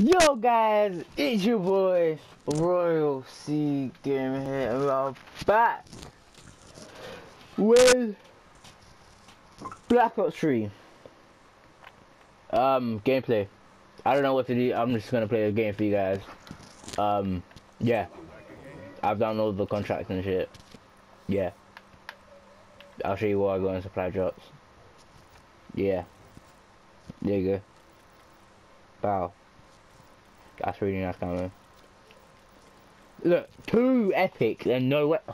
Yo guys, it's your boy Royal C Game here and we're back with Black Ops 3 um gameplay. I don't know what to do. I'm just gonna play a game for you guys. Um yeah. I've downloaded the contracts and shit. Yeah. I'll show you what I got in supply drops. Yeah. There you go. Wow. That's really nice camera. Look, two epics and no way.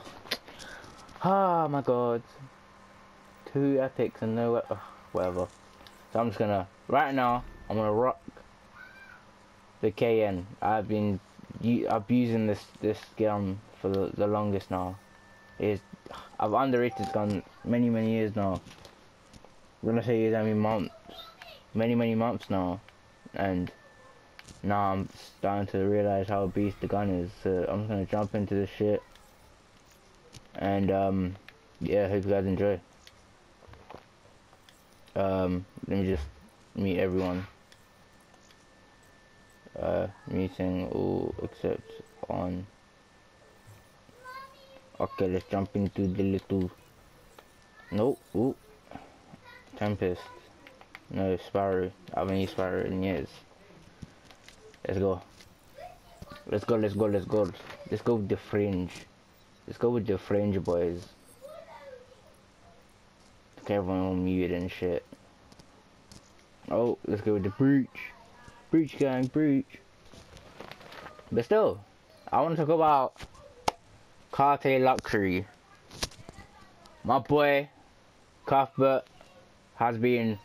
Oh my god. Two epics and no way. Oh, whatever. So I'm just gonna, right now, I'm gonna rock the KN. I've been abusing this this gun for the, the longest now. Is I've underrated this gun many many years now. I'm gonna say years, I mean months, many many months now, and now I'm starting to realize how beast the gun is. So I'm gonna jump into this shit. And um, yeah, hope you guys enjoy. Um, let me just meet everyone. Uh, meeting all except on. Okay, let's jump into the little. Nope. Ooh. Tempest. No, Sparrow. I haven't used Sparrow in years. Let's go. Let's go, let's go, let's go. Let's go with the fringe. Let's go with the fringe, boys. Okay, everyone on mute and shit. Oh, let's go with the breach. Breach gang, breach. But still, I want to talk about Carté Luxury. My boy, Cuthbert, has been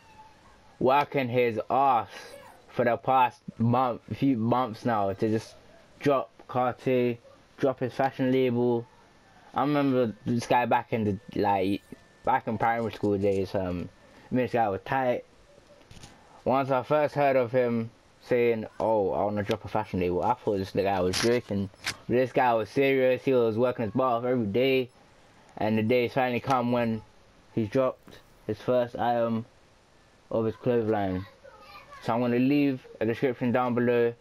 working his ass for the past month, few months now to just drop Carté, drop his fashion label. I remember this guy back in the like back in primary school days. Um, mean, this guy was tight. Once I first heard of him saying, "Oh, I want to drop a fashion label," I thought this guy was joking. But this guy was serious. He was working his butt off every day, and the day finally come when he dropped his first item of his clothesline. So I'm going to leave a description down below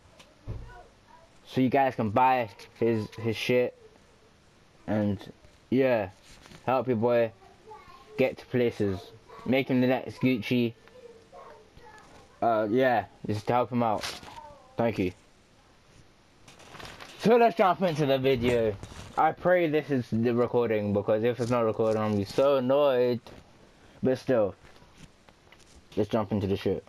so you guys can buy his his shit and yeah, help your boy get to places. Make him the next Gucci. Uh, yeah, just to help him out. Thank you. So let's jump into the video. I pray this is the recording because if it's not recording, I'm gonna be so annoyed. But still, let's jump into the shit.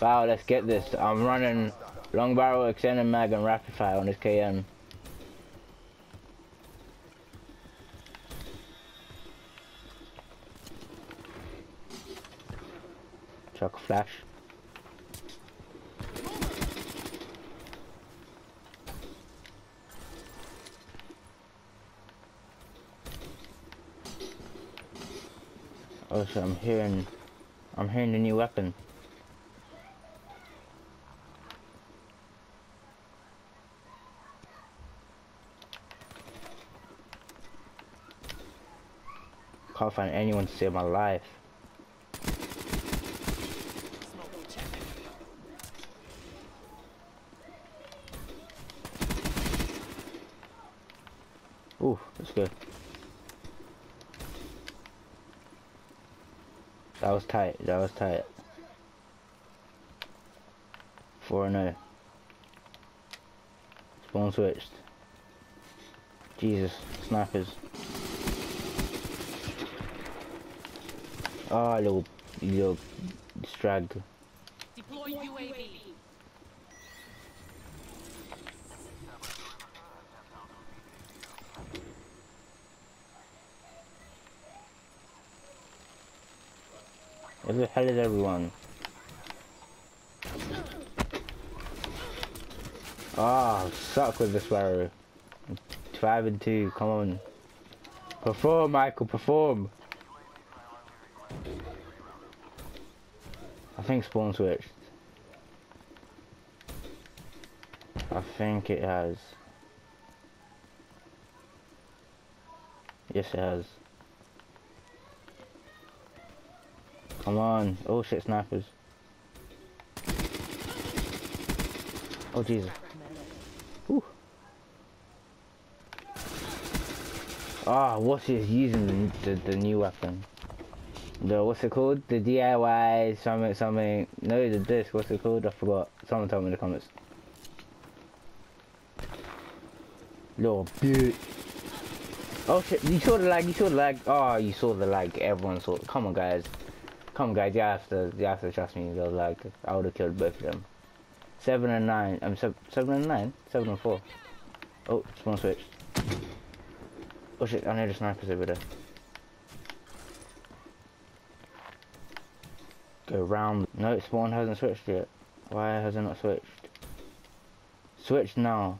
Wow, let's get this. I'm running long barrel, extended mag, and rapid fire on this KN. Chuck flash. Oh, so I'm hearing, I'm hearing the new weapon. Can't find anyone to save my life. Ooh, that's good. That was tight, that was tight. 4-0. Spawn switched. Jesus, snipers. Ah, oh, little, little strag. Deploy UAV. Where the hell is everyone? Ah, oh, suck with the sparrow. Five and two, come on. Perform, Michael, perform. Think spawn switched. I think it has. Yes, it has. Come on. Oh shit, snipers. Oh Jesus. Whew. Ah, oh, what's using the, the new weapon? The what's it called? The DIY something something. No, the disc. What's it called? I forgot. Someone tell me in the comments. Little bitch. Oh shit! You saw the lag. You saw the lag. Oh, you saw the lag. Everyone saw. Come on, guys. Come on, guys. You have to. You have to trust me. The lag. I would have killed both of them. Seven and nine. I'm um, seven and nine. Seven and four. Oh, spawn switch. Oh shit! I need a sniper over there. Go round. No, spawn hasn't switched yet. Why has it not switched? Switch now.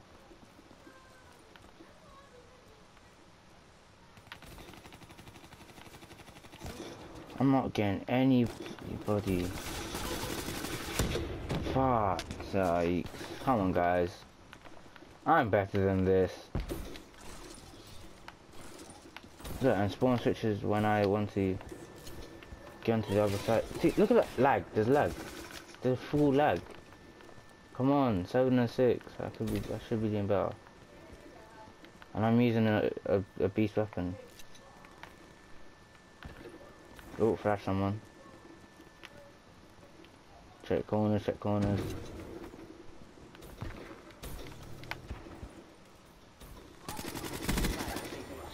I'm not getting anybody. Fuck sake. Come on guys. I'm better than this. Look, and spawn switches when I want to get onto the other side. See, look at that lag. There's lag. There's full lag. Come on, 7 and 6. I could be, I should be doing better. And I'm using a, a, a beast weapon. Oh, flash someone. Check corners, check corners.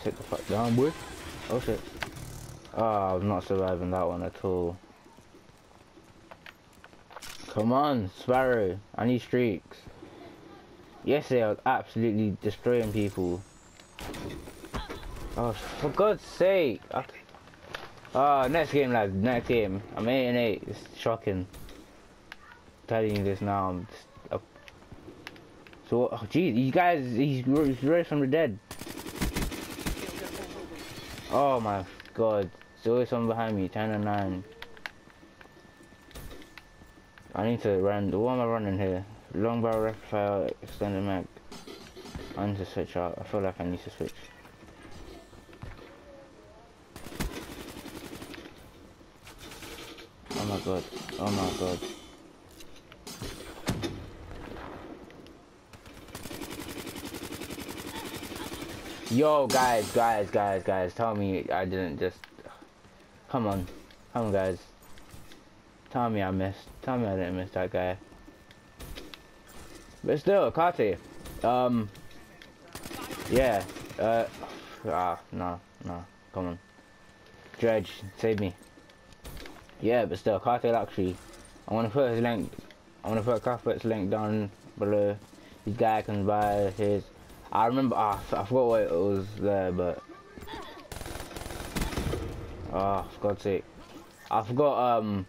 Sit the fuck down, boy. Oh shit. Oh, I'm not surviving that one at all. Come on, Sparrow. I need streaks. Yesterday I was absolutely destroying people. Oh, for God's sake. I Oh, next game, lads. Next game. I'm 8 and 8. It's shocking. I'm telling you this now. I'm just, uh, so, oh, geez, you guys, he's, he's raised from the dead. Oh my god. There's always someone behind me. 10 and 9. I need to run. What am I running here? Long barrel fire, extended mag. I need to switch out. I feel like I need to switch. Oh my god. Oh my god. Yo, guys, guys, guys, guys, tell me I didn't just... Come on. Come on, guys. Tell me I missed. Tell me I didn't miss that guy. But still, Kate. Um... Yeah. Uh... Ah, no, no. Come on. Dredge, save me. Yeah, but still, Carté Luxury. I want to put his link. I want to put Cuthbert's link down below. This guy can buy his. I remember. Ah, I forgot what it was there, but. Oh, for God's sake. I forgot. Um,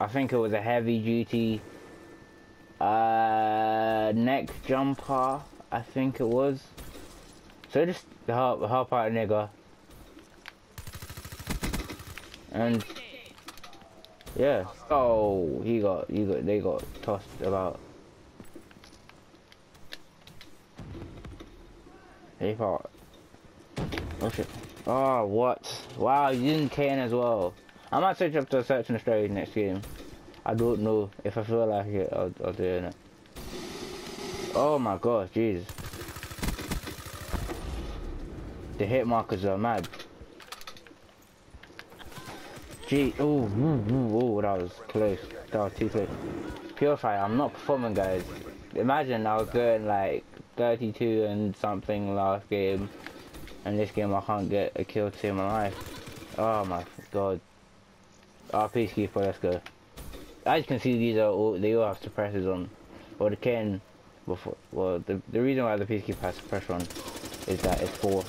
I think it was a heavy duty. Uh, neck jumper. I think it was. So just help help out a nigga. And yeah. Oh, he got, he got, they got tossed about. He fought. Oh shit. Oh, what? Wow, you didn't can as well. I might switch up to search and destroy next game. I don't know. If I feel like it, I'll, I'll do it. Oh my god, jeez. The hit markers are mad. Gee, oh, oh, that was close. That was too close. Purify, I'm not performing, guys. Imagine I was going like 32 and something last game, and this game I can't get a kill to save my life. Oh my god. Oh, Peacekeeper, let's go. As you can see, these are all, they all have suppressors on. Well, the can, before, well, the, the reason why the Peacekeeper has suppressor on is that it's for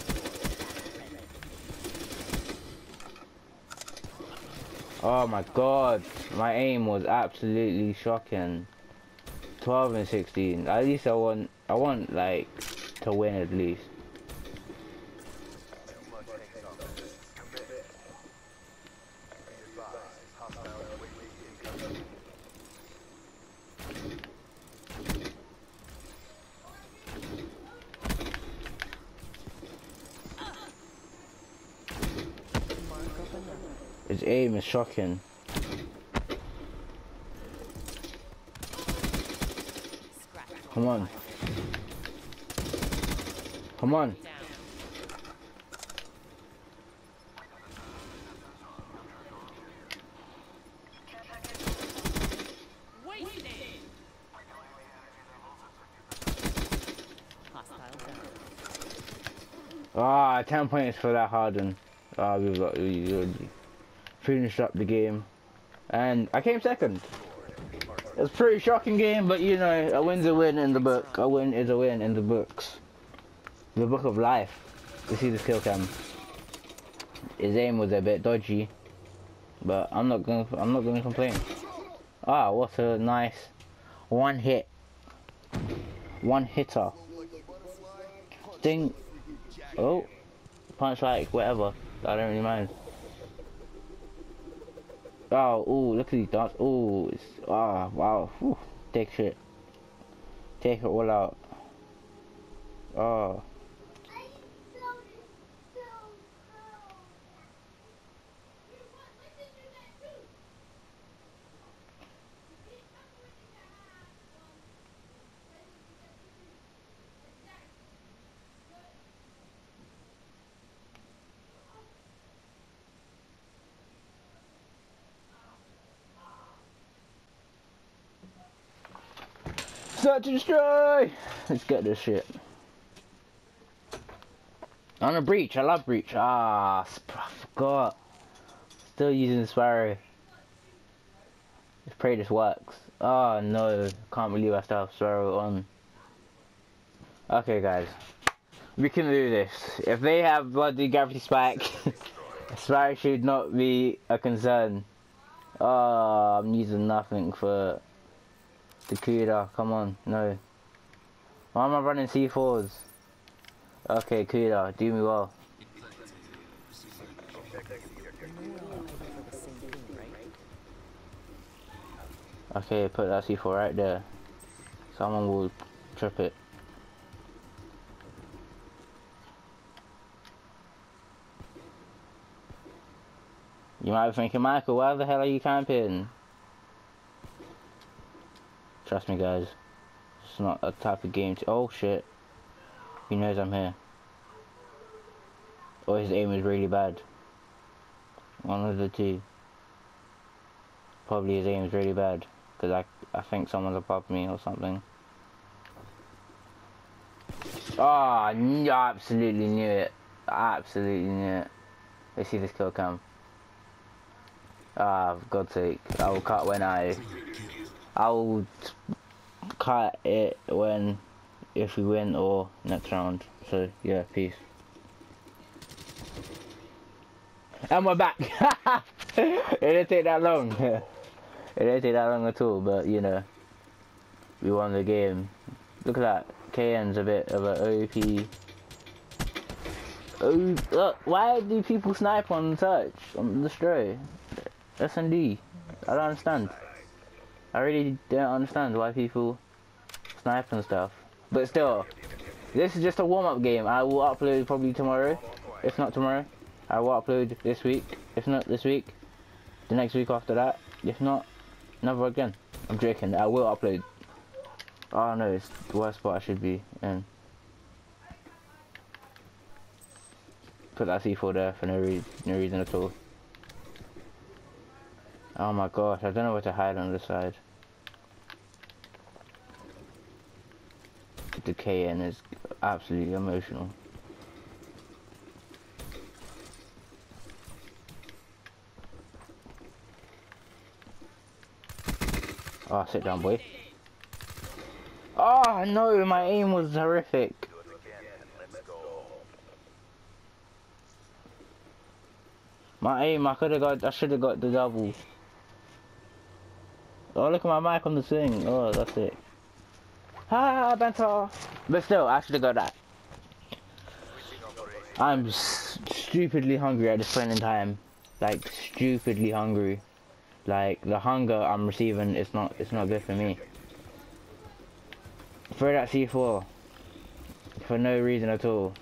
Oh my god, my aim was absolutely shocking. 12 and 16. At least I want, I want like to win at least. Is shocking. Come on. Come on. Ah, 10 points for that Harden. Ah, we've got we finished up the game. And I came second. It's a pretty shocking game, but you know, a win's a win in the book. A win is a win in the books. The book of life. You see this kill cam. His aim was a bit dodgy. But I'm not gonna I'm not gonna complain. Ah, what a nice one hit. One hitter. Ding Oh, punch like whatever. I don't really mind. Oh, ooh, look at these dots. Ooh, it's, ah, wow. Whew. Take shit. Take it all out. Oh. Search and destroy! Let's get this shit. On a breach, I love breach. Ah, I forgot. Still using Sparrow. Let's pray this works. Oh no, can't believe I still have Sparrow on. Okay guys, we can do this. If they have bloody gravity spike, Sparrow should not be a concern. Oh, I'm using nothing for the come on, no. Why am I running C4s? Okay, Kuda, do me well. Okay, put that C4 right there. Someone will trip it. You might be thinking, Michael, why the hell are you camping? Trust me, guys. It's not a type of game to- Oh, shit. He knows I'm here. Or his aim is really bad. One of the two. Probably his aim is really bad. Because I, I think someone's above me or something. Oh, I absolutely knew it. I absolutely knew it. Let's see this kill cam. Ah, for God's sake. I will cut when I I'll cut it when if we win or next round. So yeah, peace. And we're back. it didn't take that long. it didn't take that long at all, but you know, we won the game. Look at that. KN's a bit of an OP. Oh, why do people snipe on touch on the stray? SND. I don't understand. I really don't understand why people snipe and stuff. But still, this is just a warm-up game. I will upload probably tomorrow. If not tomorrow, I will upload this week. If not this week, the next week after that. If not, never again. I'm joking. I will upload. Oh no, it's the worst spot I should be in. Put that C4 there for no, re no reason at all. Oh my gosh, I don't know where to hide on this side. The KN is absolutely emotional. Oh, sit down, boy. Oh, no, my aim was horrific. My aim, I could have got, I should have got the double. Oh, look at my mic on the thing. Oh, that's it. Ah, Bento. But still, I should have got that. I'm stupidly hungry at this point in time. Like, stupidly hungry. Like, the hunger I'm receiving, it's not, it's not good for me. For that C4. For no reason at all.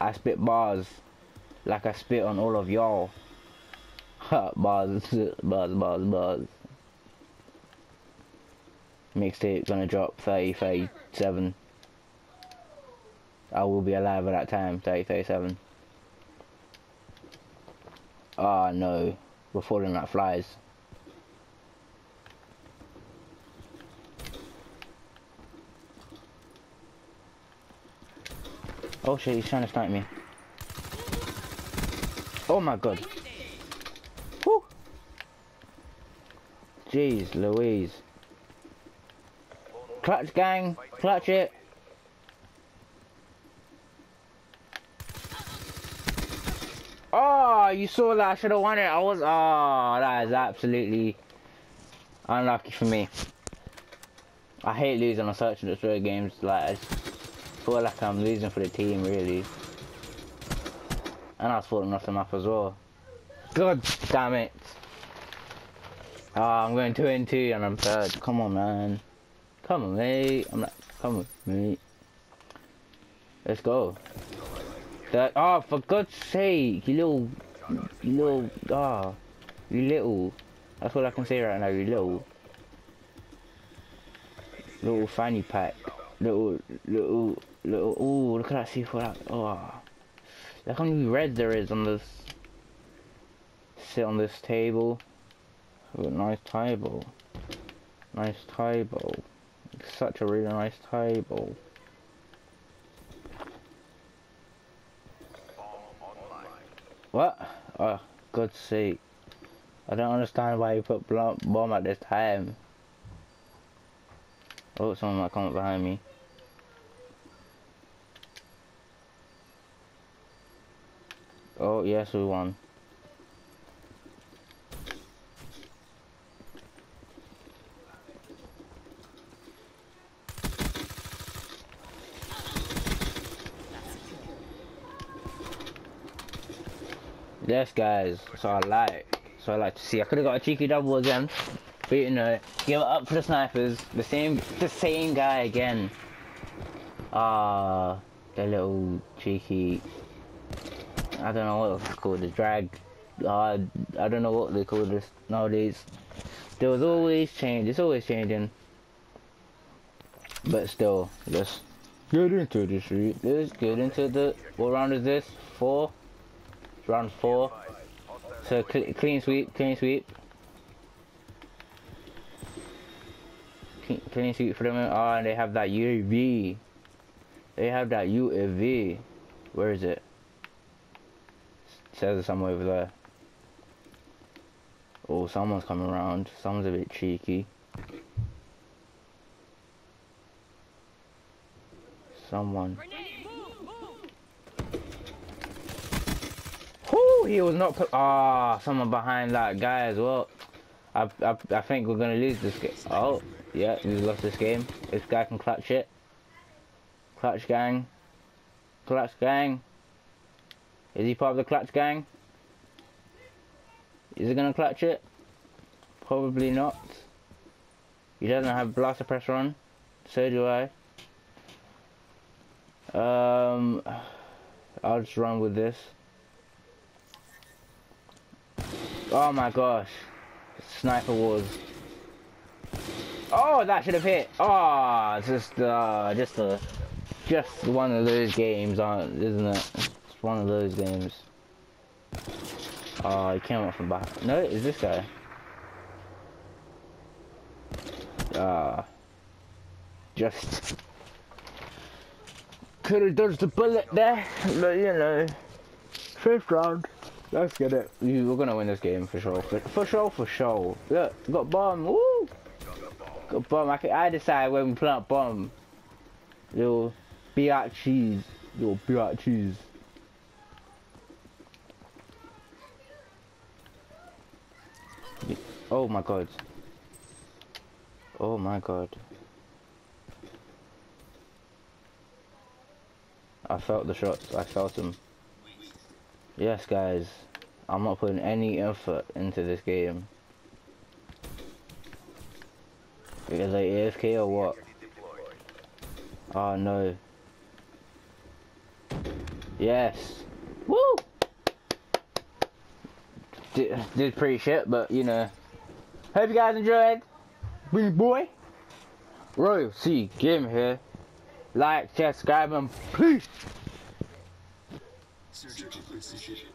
I spit bars. Like I spit on all of y'all. bars, bars, bars, bars. Mixtape gonna drop 30, 37. I will be alive at that time, 30, 37. Oh no, we're falling like flies. Oh shit, he's trying to snipe me. Oh my god. Woo! Jeez Louise. Clutch gang, clutch it. Oh, you saw that. I should have won it. I was. Oh, that is absolutely unlucky for me. I hate losing on search and destroy games. Like, I feel like I'm losing for the team, really. And I was falling off the map as well. God damn it. Oh, I'm going 2 and 2 and I'm third. Come on, man. Come on, mate. I'm like, come on, mate. Let's go. That, oh, for God's sake, you little, you little, ah, oh, you little. That's all I can say right now, you little. Little fanny pack. Little, little, little, oh, look at that C4, that, oh. Look how many red there is on this, sit on this table. Nice table. Nice table. Such a really nice table. What? Oh, good sake. I don't understand why you put bomb at this time. Oh, someone might come up behind me. Oh, yes, we won. Yes, guys. So I like. So I like to see. I could have got a cheeky double again, but you know, give it up for the snipers. The same, the same guy again. Ah, uh, the little cheeky. I don't know what it's called. The drag. Uh, I don't know what they call this nowadays. There was always change. It's always changing. But still, let's get into the street. Let's get into the. What round is this? Four round four. So cl clean sweep, clean sweep. Clean, sweep for them. Oh, ah, and they have that UAV. They have that UAV. Where is it? it says it somewhere over there. Oh, someone's coming around. Someone's a bit cheeky. Someone. He was not. Ah, oh, someone behind that guy as well. I, I, I think we're gonna lose this game. Oh, yeah, we lost this game. This guy can clutch it. Clutch gang. Clutch gang. Is he part of the clutch gang? Is he gonna clutch it? Probably not. He doesn't have blast suppressor on. So do I. Um, I'll just run with this. Oh my gosh. Sniper Wars. Oh, that should have hit. Oh, just, uh, just a, just one of those games, aren't, isn't it? It's one of those games. Oh, he came up from back. No, is this guy? Ah, uh, just could have dodged the bullet there, but you know, fifth round. Let's get it. We're gonna win this game for sure. For, for sure, for sure. Look, got bomb. Woo! Got bomb. I, can, I decide when we plant bomb. Little biatch cheese. Little biatch cheese. Oh my god. Oh my god. I felt the shots. I felt them. Yes, guys. I'm not putting any effort into this game. Because I AFK or what? Oh no. Yes. Woo! did, did pretty shit, but you know. Hope you guys enjoyed. Big boy. Royal C Game here. Like, share, subscribe, and peace. Precision.